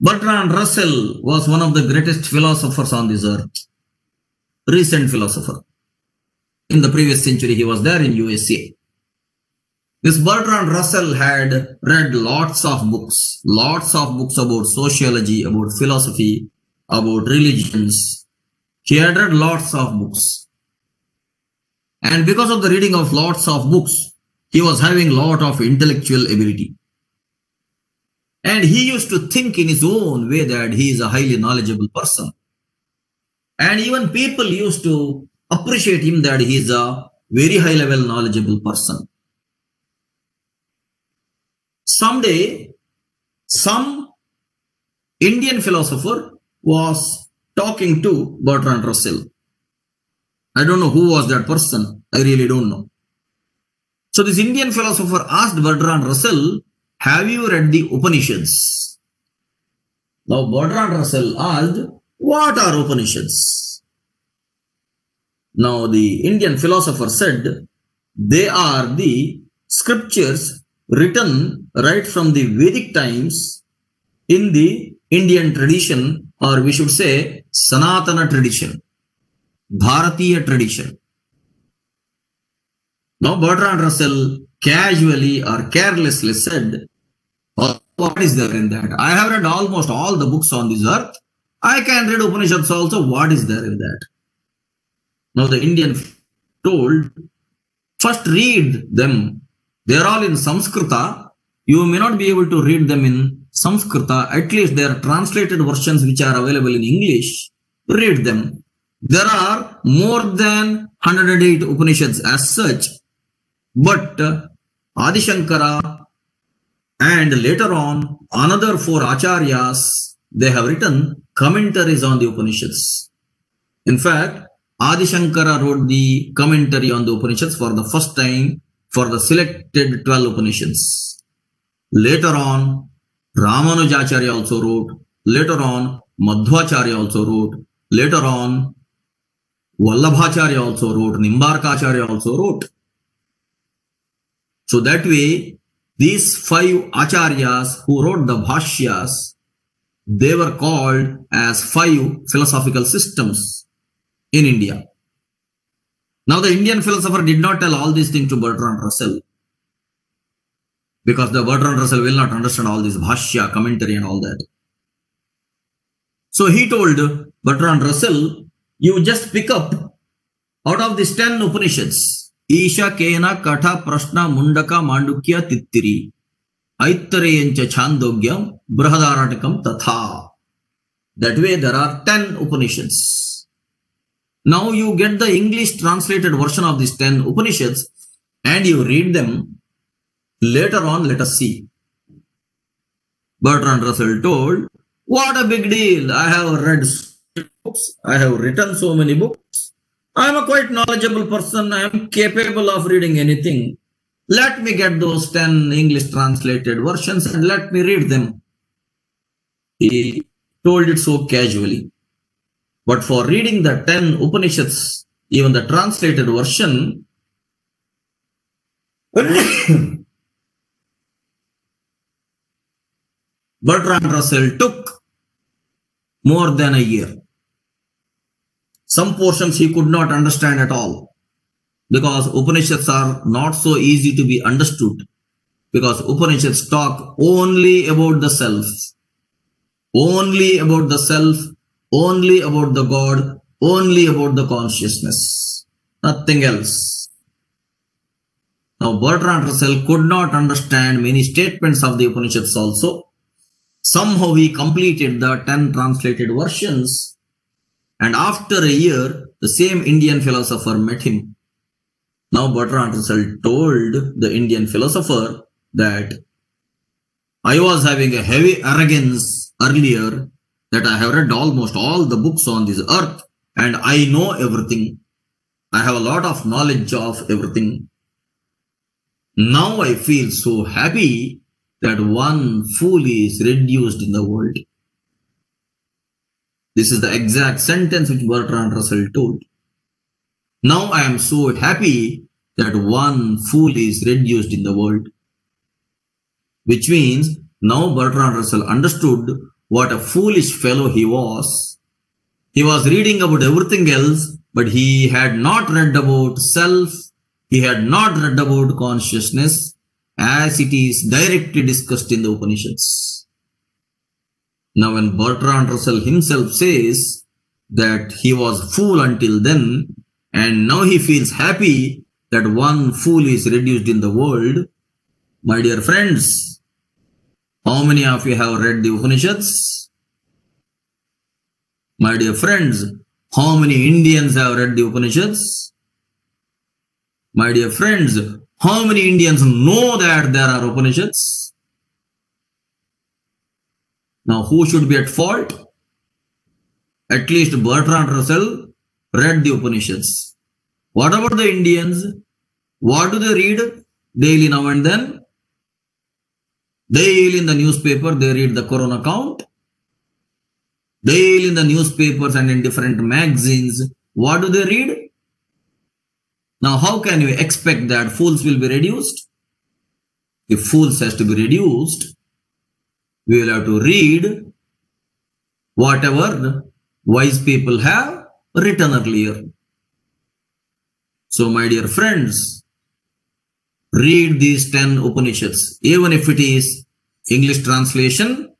Bertrand Russell was one of the greatest philosophers on this earth. Recent philosopher. In the previous century, he was there in USA. This Bertrand Russell had read lots of books, lots of books about sociology, about philosophy, about religions. He had read lots of books. And because of the reading of lots of books, he was having a lot of intellectual ability. And he used to think in his own way that he is a highly knowledgeable person. And even people used to appreciate him that he is a very high level knowledgeable person. Someday, some Indian philosopher was talking to Bertrand Russell. I don't know who was that person. I really don't know. So this Indian philosopher asked Bertrand Russell, have you read the Upanishads? Now Bertrand Russell asked, what are Upanishads? Now the Indian philosopher said, they are the scriptures written right from the Vedic times in the Indian tradition, or we should say Sanatana tradition, Bharatiya tradition. Now Bertrand Russell casually or carelessly said, oh, what is there in that? I have read almost all the books on this earth. I can read Upanishads also. What is there in that? Now the Indian told, first read them they are all in Samskrita. You may not be able to read them in Samskrita. At least there are translated versions which are available in English. Read them. There are more than 108 Upanishads as such. But uh, Adi Shankara and later on another four Acharyas, they have written commentaries on the Upanishads. In fact, Adi Shankara wrote the commentary on the Upanishads for the first time for the selected 12 Upanishads. Later on, Ramanujacharya also wrote. Later on, Madhvacharya also wrote. Later on, Vallabhacharya also wrote. Nimbarkacharya also wrote. So that way, these five acharyas who wrote the bhashyas, they were called as five philosophical systems in India. Now, the Indian philosopher did not tell all these things to Bertrand Russell because the Bertrand Russell will not understand all this bhashya, commentary, and all that. So he told Bertrand Russell, you just pick up out of these 10 Upanishads, Isha, Kena, Katha, Prashna, Mundaka, Mandukya, Tittiri, Aitareyancha, Chandogya, Brihadaranyakam, Tatha. That way there are 10 Upanishads. Now you get the English translated version of these 10 Upanishads and you read them. Later on, let us see. Bertrand Russell told, What a big deal! I have read books, I have written so many books. I am a quite knowledgeable person, I am capable of reading anything. Let me get those 10 English translated versions and let me read them. He told it so casually. But for reading the 10 Upanishads, even the translated version, Bertrand Russell took more than a year. Some portions he could not understand at all. Because Upanishads are not so easy to be understood. Because Upanishads talk only about the self, only about the self, only about the God, only about the consciousness, nothing else. Now Bertrand Russell could not understand many statements of the Upanishads also. Somehow he completed the 10 translated versions. And after a year, the same Indian philosopher met him. Now Bertrand Russell told the Indian philosopher that I was having a heavy arrogance earlier that I have read almost all the books on this earth and I know everything. I have a lot of knowledge of everything. Now I feel so happy that one fool is reduced in the world. This is the exact sentence which Bertrand Russell told. Now I am so happy that one fool is reduced in the world. Which means now Bertrand Russell understood what a foolish fellow he was. He was reading about everything else, but he had not read about self. He had not read about consciousness as it is directly discussed in the Upanishads. Now, when Bertrand Russell himself says that he was fool until then, and now he feels happy that one fool is reduced in the world, my dear friends, how many of you have read the Upanishads? My dear friends, how many Indians have read the Upanishads? My dear friends, how many Indians know that there are Upanishads? Now, who should be at fault? At least Bertrand Russell read the Upanishads. What about the Indians? What do they read daily now and then? Daily in the newspaper, they read the Corona count. Daily in the newspapers and in different magazines, what do they read? Now, how can you expect that fools will be reduced? If fools has to be reduced, we will have to read whatever wise people have written earlier. So, my dear friends, read these 10 Upanishads, even if it is English translation